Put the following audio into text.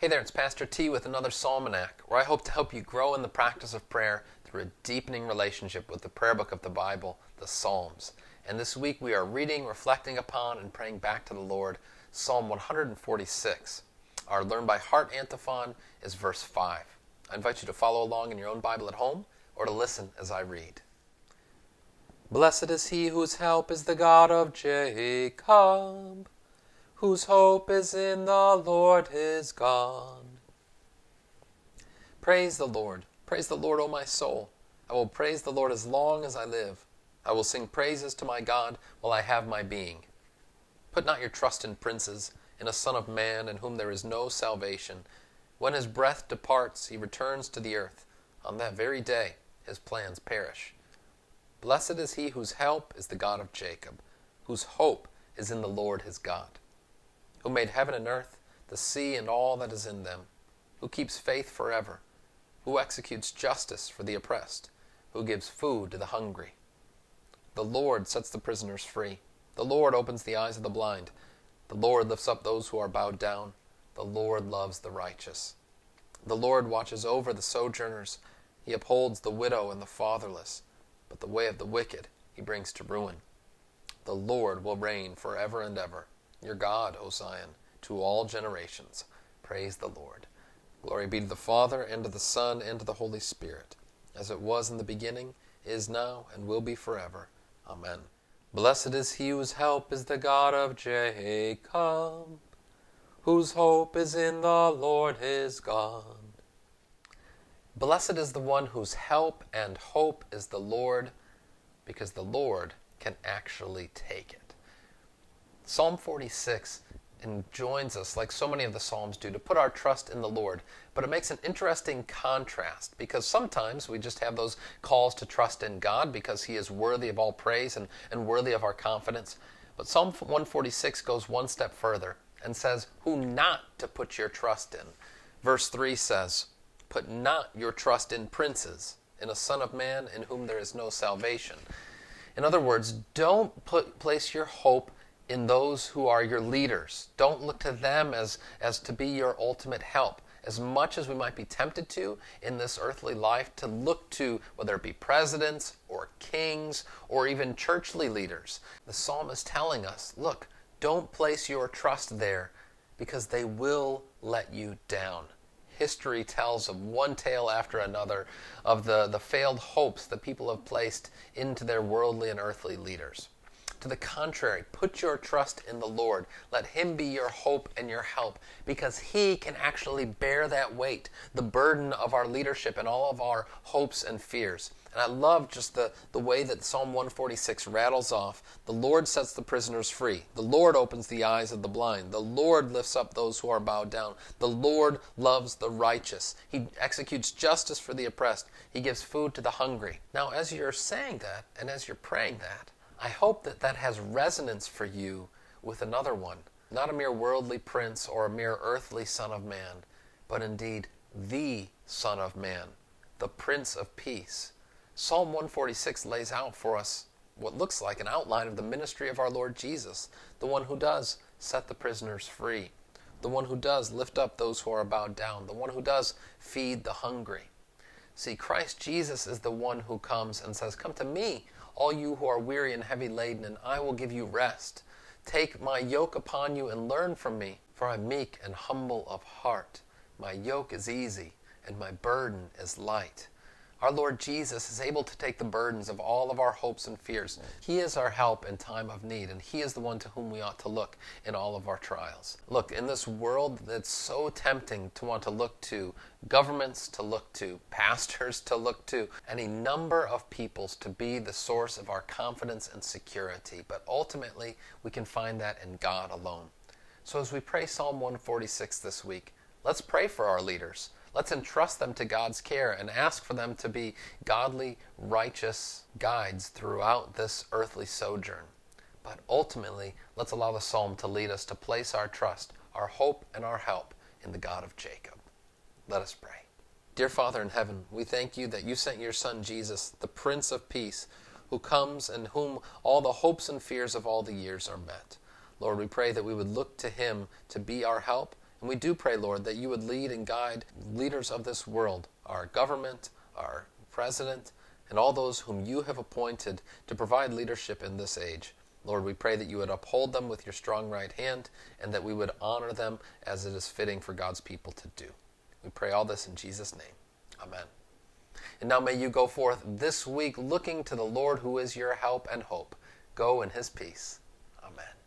Hey there, it's Pastor T with another Psalmanac, where I hope to help you grow in the practice of prayer through a deepening relationship with the prayer book of the Bible, the Psalms. And this week we are reading, reflecting upon, and praying back to the Lord Psalm 146. Our Learn by Heart antiphon is verse 5. I invite you to follow along in your own Bible at home or to listen as I read. Blessed is he whose help is the God of Jacob whose hope is in the Lord his God. Praise the Lord. Praise the Lord, O my soul. I will praise the Lord as long as I live. I will sing praises to my God while I have my being. Put not your trust in princes, in a son of man in whom there is no salvation. When his breath departs, he returns to the earth. On that very day, his plans perish. Blessed is he whose help is the God of Jacob, whose hope is in the Lord his God who made heaven and earth, the sea and all that is in them, who keeps faith forever, who executes justice for the oppressed, who gives food to the hungry. The Lord sets the prisoners free. The Lord opens the eyes of the blind. The Lord lifts up those who are bowed down. The Lord loves the righteous. The Lord watches over the sojourners. He upholds the widow and the fatherless. But the way of the wicked he brings to ruin. The Lord will reign forever and ever your God, O Zion, to all generations. Praise the Lord. Glory be to the Father, and to the Son, and to the Holy Spirit, as it was in the beginning, is now, and will be forever. Amen. Blessed is he whose help is the God of Jacob, whose hope is in the Lord his God. Blessed is the one whose help and hope is the Lord, because the Lord can actually take it. Psalm 46 enjoins us, like so many of the Psalms do, to put our trust in the Lord. But it makes an interesting contrast because sometimes we just have those calls to trust in God because He is worthy of all praise and, and worthy of our confidence. But Psalm 146 goes one step further and says, Who not to put your trust in. Verse 3 says, Put not your trust in princes, in a son of man in whom there is no salvation. In other words, don't put, place your hope in those who are your leaders. Don't look to them as, as to be your ultimate help. As much as we might be tempted to in this earthly life, to look to whether it be presidents or kings or even churchly leaders, the psalm is telling us look, don't place your trust there because they will let you down. History tells of one tale after another of the, the failed hopes that people have placed into their worldly and earthly leaders. To the contrary, put your trust in the Lord. Let Him be your hope and your help because He can actually bear that weight, the burden of our leadership and all of our hopes and fears. And I love just the, the way that Psalm 146 rattles off. The Lord sets the prisoners free. The Lord opens the eyes of the blind. The Lord lifts up those who are bowed down. The Lord loves the righteous. He executes justice for the oppressed. He gives food to the hungry. Now, as you're saying that and as you're praying that, I hope that that has resonance for you with another one, not a mere worldly prince or a mere earthly son of man, but indeed the Son of Man, the Prince of Peace. Psalm 146 lays out for us what looks like an outline of the ministry of our Lord Jesus, the one who does set the prisoners free, the one who does lift up those who are bowed down, the one who does feed the hungry. See, Christ Jesus is the one who comes and says, Come to me, all you who are weary and heavy laden, and I will give you rest. Take my yoke upon you and learn from me, for I am meek and humble of heart. My yoke is easy, and my burden is light. Our Lord Jesus is able to take the burdens of all of our hopes and fears. He is our help in time of need, and He is the one to whom we ought to look in all of our trials. Look, in this world that's so tempting to want to look to governments, to look to pastors, to look to any number of peoples to be the source of our confidence and security, but ultimately we can find that in God alone. So as we pray Psalm 146 this week, let's pray for our leaders. Let's entrust them to God's care and ask for them to be godly, righteous guides throughout this earthly sojourn. But ultimately, let's allow the psalm to lead us to place our trust, our hope, and our help in the God of Jacob. Let us pray. Dear Father in heaven, we thank you that you sent your Son Jesus, the Prince of Peace, who comes and whom all the hopes and fears of all the years are met. Lord, we pray that we would look to him to be our help And we do pray, Lord, that you would lead and guide leaders of this world, our government, our president, and all those whom you have appointed to provide leadership in this age. Lord, we pray that you would uphold them with your strong right hand and that we would honor them as it is fitting for God's people to do. We pray all this in Jesus' name. Amen. And now may you go forth this week looking to the Lord who is your help and hope. Go in his peace. Amen.